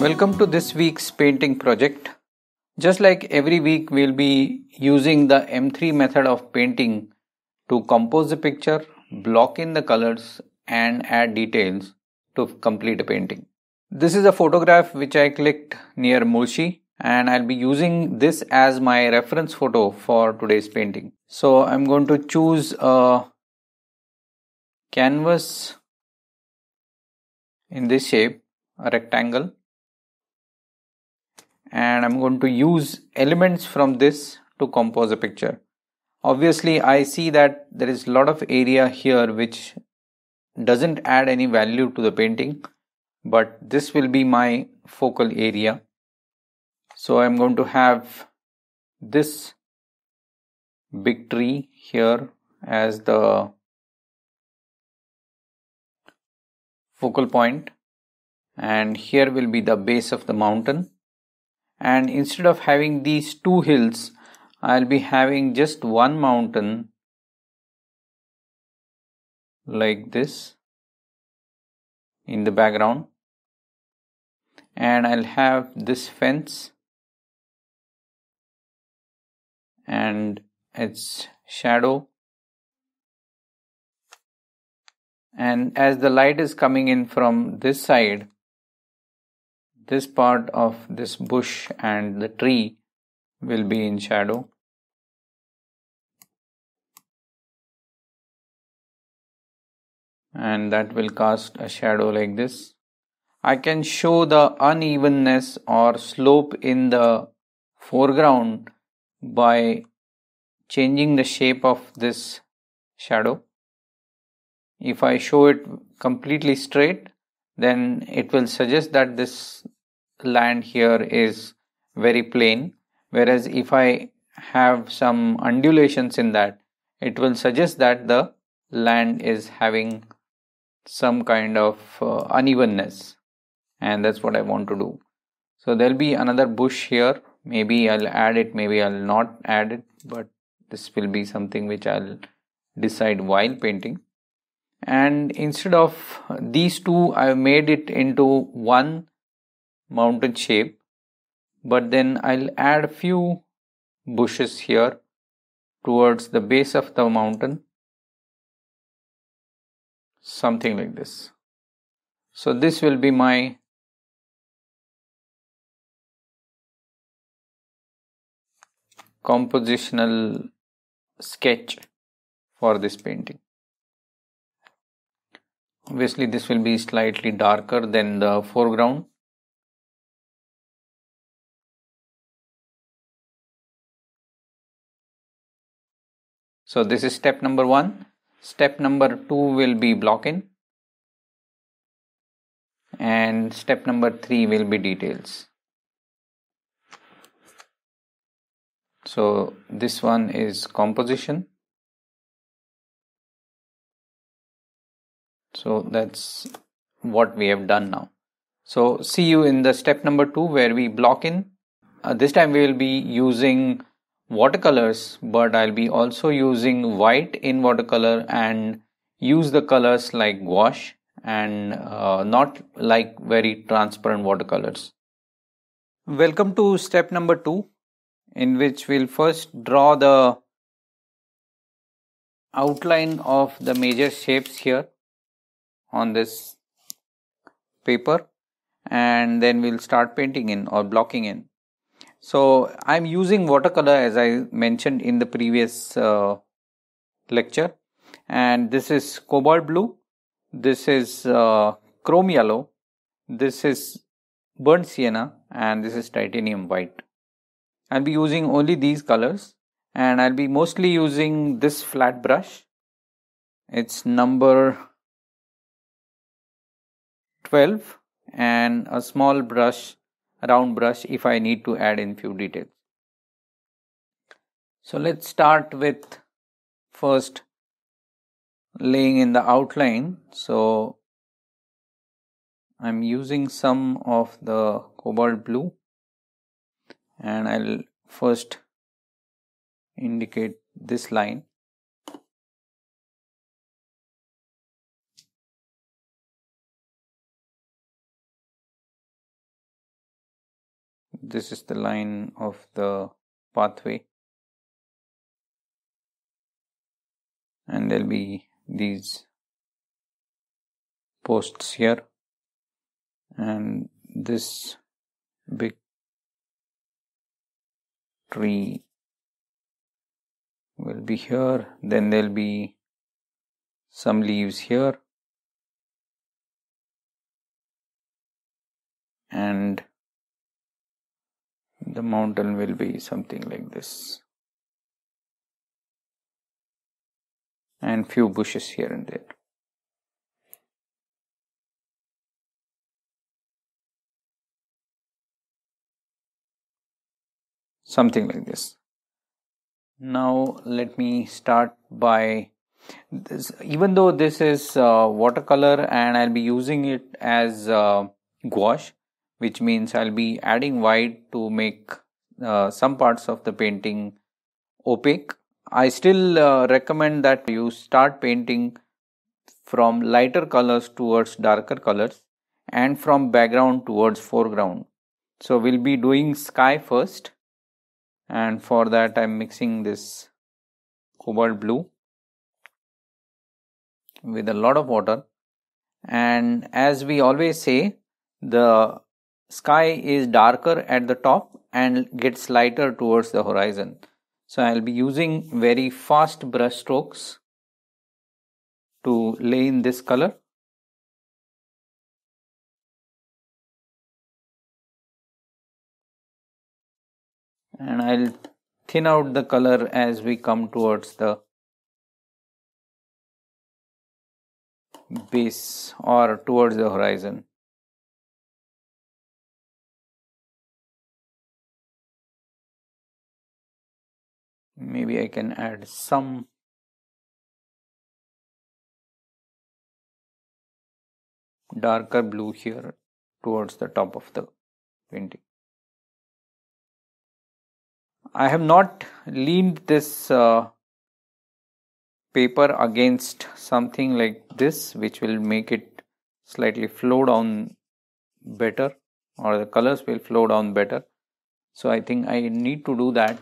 Welcome to this week's painting project. Just like every week, we'll be using the M3 method of painting to compose the picture, block in the colors, and add details to complete a painting. This is a photograph which I clicked near Mulshi and I'll be using this as my reference photo for today's painting. So I'm going to choose a canvas in this shape, a rectangle and I'm going to use elements from this to compose a picture. Obviously, I see that there is a lot of area here which doesn't add any value to the painting, but this will be my focal area. So I'm going to have this big tree here as the focal point and here will be the base of the mountain and instead of having these two hills I'll be having just one mountain like this in the background. And I'll have this fence. And its shadow. And as the light is coming in from this side this part of this bush and the tree will be in shadow and that will cast a shadow like this. I can show the unevenness or slope in the foreground by changing the shape of this shadow. If I show it completely straight, then it will suggest that this land here is very plain. Whereas if I have some undulations in that it will suggest that the land is having some kind of uh, unevenness. And that's what I want to do. So there'll be another bush here. Maybe I'll add it maybe I'll not add it. But this will be something which I'll decide while painting. And instead of these two I've made it into one mountain shape but then I'll add a few bushes here towards the base of the mountain. Something like this. So this will be my compositional sketch for this painting. Obviously this will be slightly darker than the foreground So this is step number one. Step number two will be block in and step number three will be details. So this one is composition. So that's what we have done now. So see you in the step number two where we block in. Uh, this time we will be using watercolors but I'll be also using white in watercolor and use the colors like gouache and uh, not like very transparent watercolors. Welcome to step number two in which we'll first draw the outline of the major shapes here on this paper and then we'll start painting in or blocking in. So I'm using watercolor as I mentioned in the previous uh, lecture. And this is cobalt blue, this is uh, chrome yellow, this is burnt sienna. And this is titanium white. I'll be using only these colors. And I'll be mostly using this flat brush. It's number 12 and a small brush round brush if I need to add in few details. So let's start with first laying in the outline. So I'm using some of the cobalt blue and I'll first indicate this line this is the line of the pathway. And there'll be these posts here. And this big tree will be here. Then there'll be some leaves here. And the mountain will be something like this. And few bushes here and there. Something like this. Now let me start by this. Even though this is uh, watercolor and I'll be using it as uh, gouache which means I'll be adding white to make uh, some parts of the painting opaque. I still uh, recommend that you start painting from lighter colors towards darker colors and from background towards foreground. So we'll be doing sky first and for that I'm mixing this cobalt blue with a lot of water and as we always say the sky is darker at the top and gets lighter towards the horizon. So I'll be using very fast brush strokes to lay in this color. And I'll thin out the color as we come towards the base or towards the horizon. Maybe I can add some darker blue here towards the top of the painting. I have not leaned this uh, paper against something like this which will make it slightly flow down better or the colors will flow down better. So I think I need to do that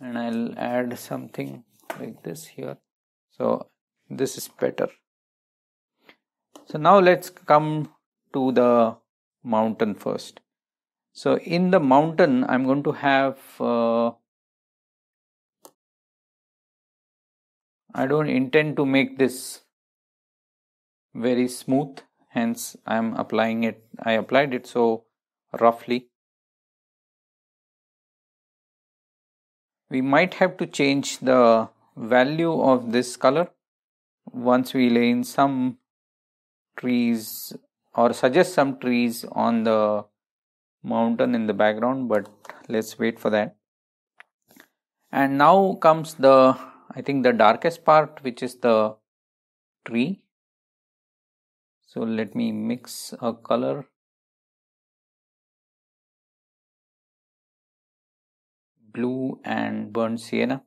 and I'll add something like this here. So this is better. So now let's come to the mountain first. So in the mountain I'm going to have uh, I don't intend to make this very smooth. Hence I'm applying it I applied it so roughly we might have to change the value of this color once we lay in some trees or suggest some trees on the mountain in the background but let's wait for that. And now comes the i think the darkest part which is the tree. So let me mix a color blue and burnt sienna.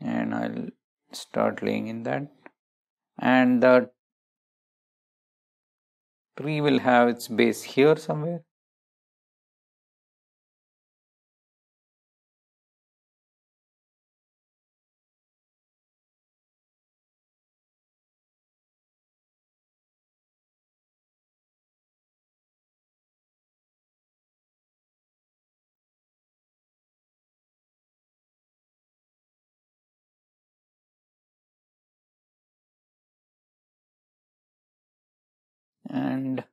And I'll start laying in that. And the tree will have its base here somewhere. And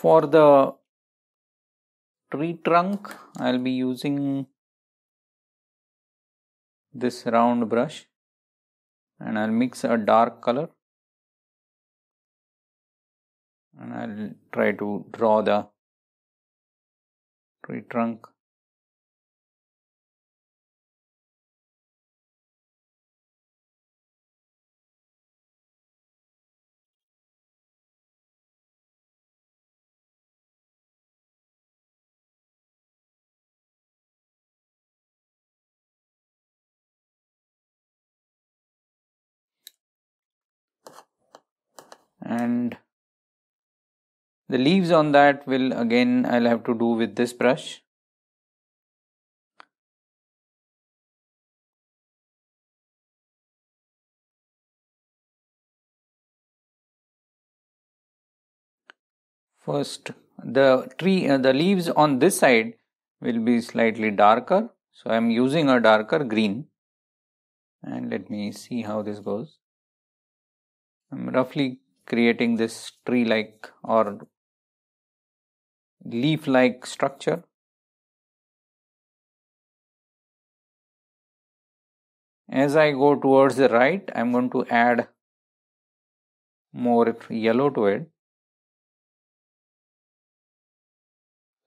for the tree trunk I'll be using this round brush and I'll mix a dark color and I'll try to draw the tree trunk and the leaves on that will again I'll have to do with this brush. First the tree uh, the leaves on this side will be slightly darker. So i'm using a darker green. And let me see how this goes. I'm roughly creating this tree like or leaf like structure. As i go towards the right i'm going to add more yellow to it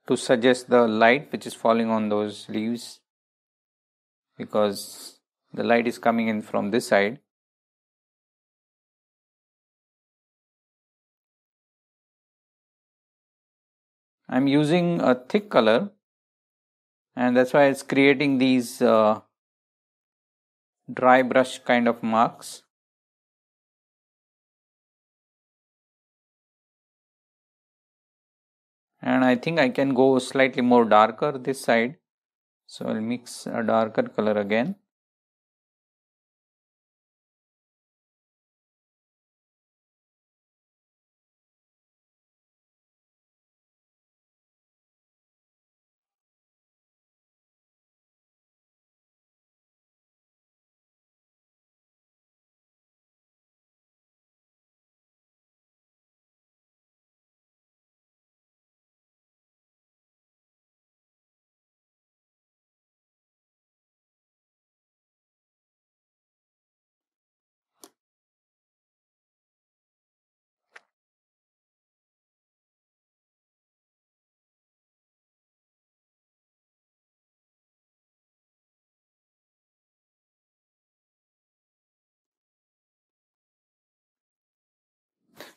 to suggest the light which is falling on those leaves because the light is coming in from this side I'm using a thick color and that's why it's creating these uh, dry brush kind of marks. And I think I can go slightly more darker this side. So I'll mix a darker color again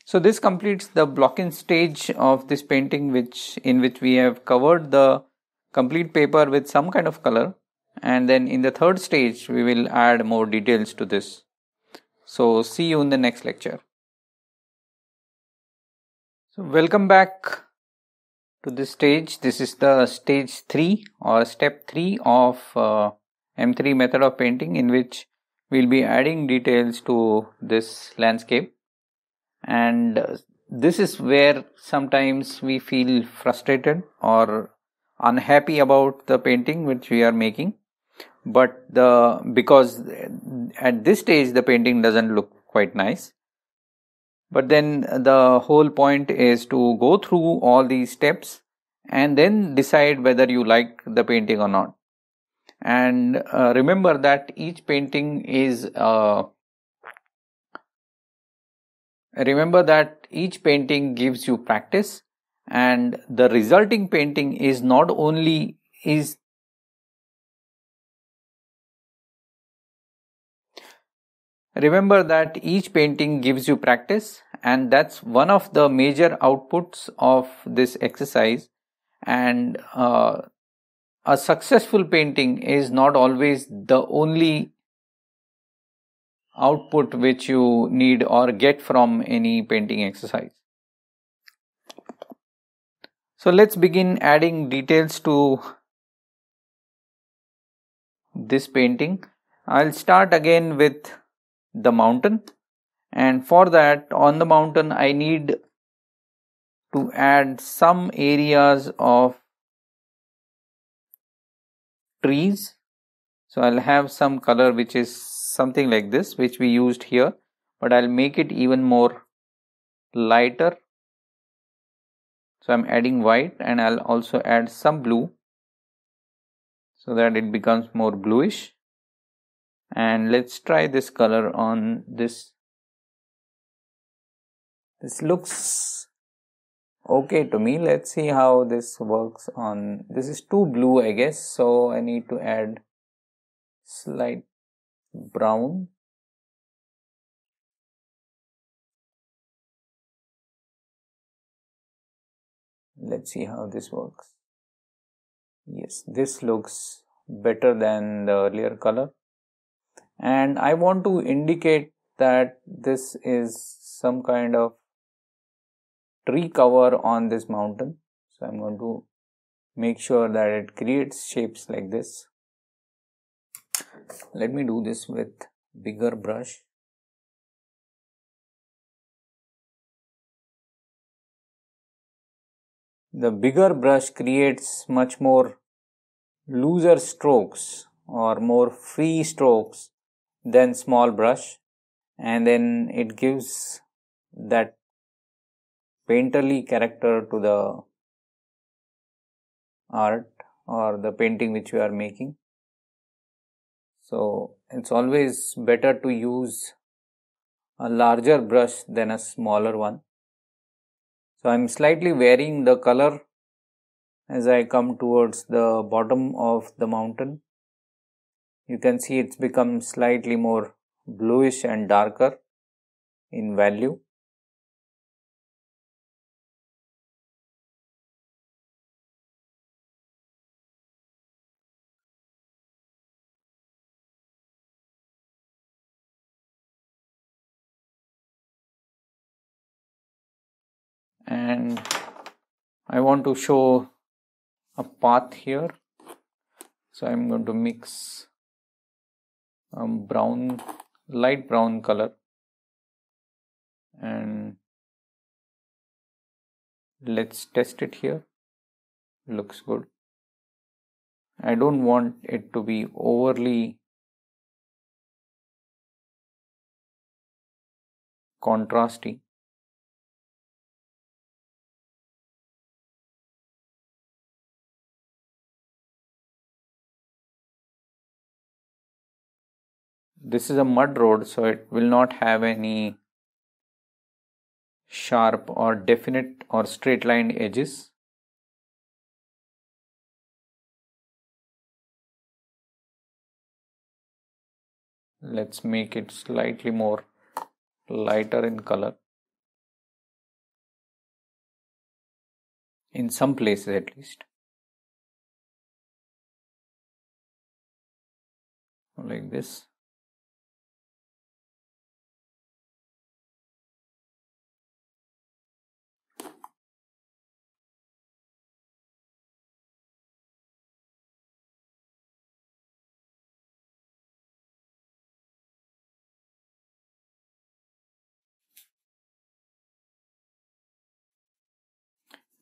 So this completes the blocking stage of this painting which in which we have covered the complete paper with some kind of color and then in the third stage we will add more details to this. So see you in the next lecture. So welcome back to this stage. This is the stage 3 or step 3 of uh, M3 method of painting in which we will be adding details to this landscape and this is where sometimes we feel frustrated or unhappy about the painting which we are making. But the because at this stage the painting doesn't look quite nice. But then the whole point is to go through all these steps and then decide whether you like the painting or not. And uh, remember that each painting is uh, Remember that each painting gives you practice and the resulting painting is not only is Remember that each painting gives you practice and that's one of the major outputs of this exercise and uh, a successful painting is not always the only output which you need or get from any painting exercise. So let's begin adding details to this painting. I'll start again with the mountain and for that on the mountain I need to add some areas of trees. So I'll have some color which is something like this which we used here but I'll make it even more lighter. So I'm adding white and I'll also add some blue so that it becomes more bluish. And let's try this color on this. This looks okay to me. Let's see how this works on this is too blue I guess so I need to add slight brown. Let's see how this works. Yes this looks better than the earlier color. And I want to indicate that this is some kind of tree cover on this mountain. So I'm going to make sure that it creates shapes like this let me do this with bigger brush. The bigger brush creates much more looser strokes or more free strokes than small brush. And then it gives that painterly character to the art or the painting which you are making so it's always better to use a larger brush than a smaller one so I'm slightly varying the color as I come towards the bottom of the mountain. You can see it's become slightly more bluish and darker in value. I want to show a path here. So I'm going to mix a brown light brown color and let's test it here. Looks good. I don't want it to be overly contrasty this is a mud road so it will not have any sharp or definite or straight line edges. Let's make it slightly more lighter in color. In some places at least. Like this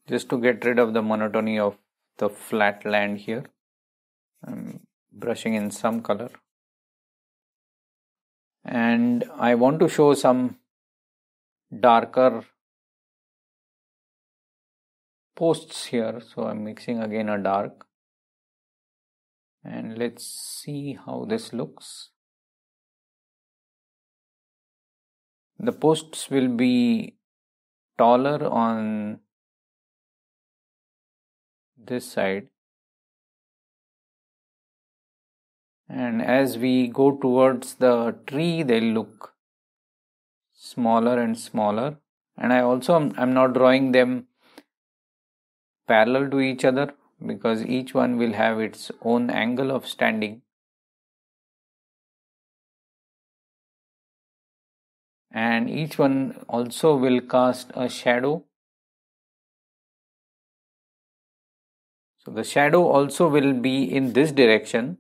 just to get rid of the monotony of the flat land here. I'm brushing in some color. And I want to show some darker posts here. So I'm mixing again a dark. And let's see how this looks. The posts will be taller on this side. And as we go towards the tree they'll look smaller and smaller. And I also I'm not drawing them parallel to each other because each one will have its own angle of standing. And each one also will cast a shadow So the shadow also will be in this direction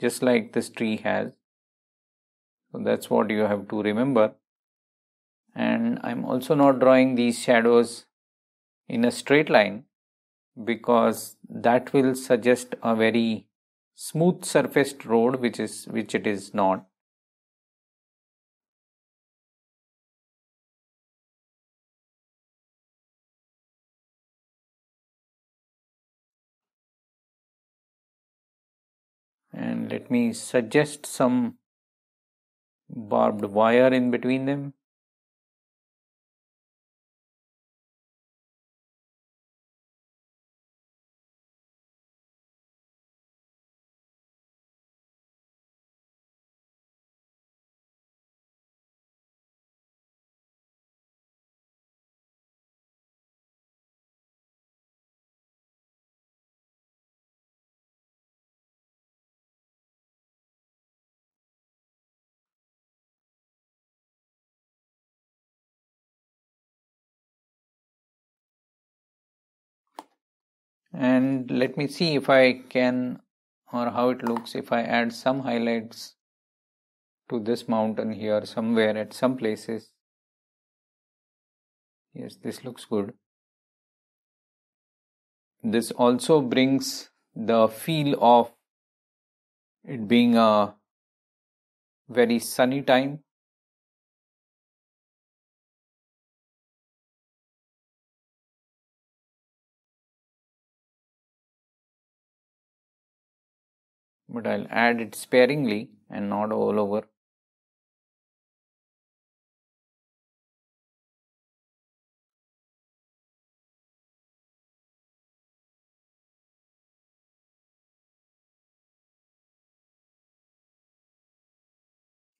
just like this tree has. So that's what you have to remember. And I'm also not drawing these shadows in a straight line because that will suggest a very smooth surfaced road which is which it is not let me suggest some barbed wire in between them and let me see if I can or how it looks if I add some highlights to this mountain here somewhere at some places. Yes this looks good. This also brings the feel of it being a very sunny time but I'll add it sparingly and not all over.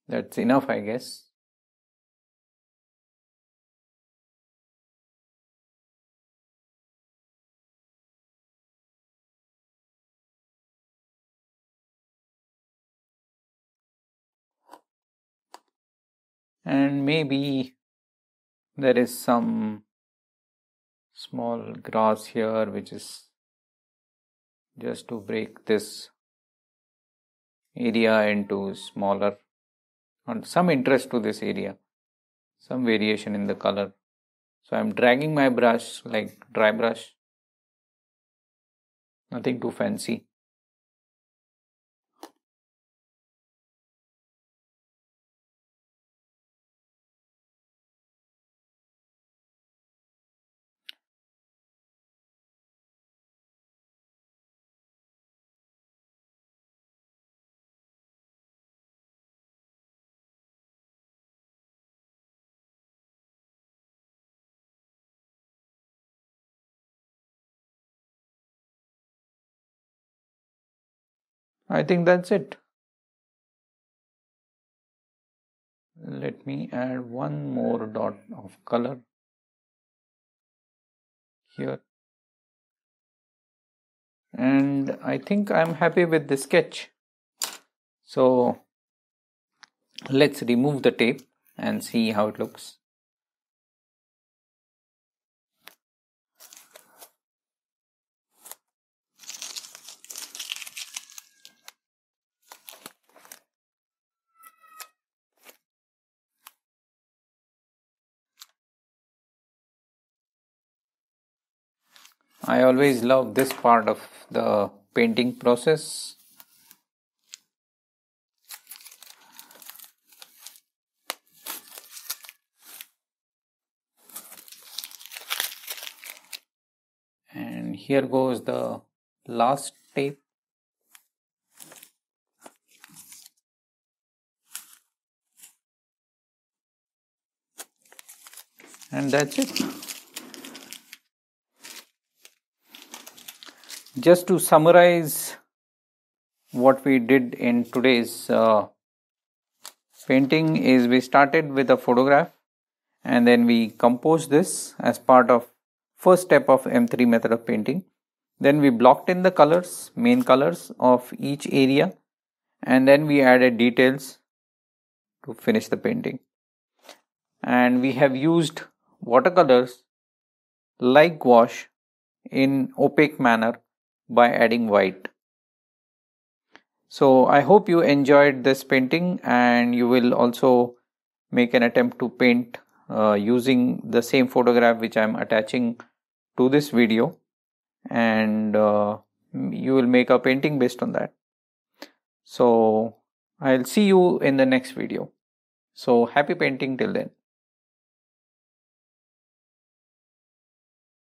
That's enough, I guess. And maybe there is some small grass here which is just to break this area into smaller and some interest to this area some variation in the color. So i'm dragging my brush like dry brush nothing too fancy I think that's it. Let me add one more dot of color here. And I think I'm happy with the sketch. So let's remove the tape and see how it looks. I always love this part of the painting process. And here goes the last tape. And that's it. Just to summarize what we did in today's uh, painting is we started with a photograph and then we composed this as part of first step of M3 method of painting. Then we blocked in the colors, main colors of each area and then we added details to finish the painting. And we have used watercolors like gouache in opaque manner by adding white. So I hope you enjoyed this painting and you will also make an attempt to paint uh, using the same photograph which I am attaching to this video and uh, you will make a painting based on that. So I'll see you in the next video. So happy painting till then.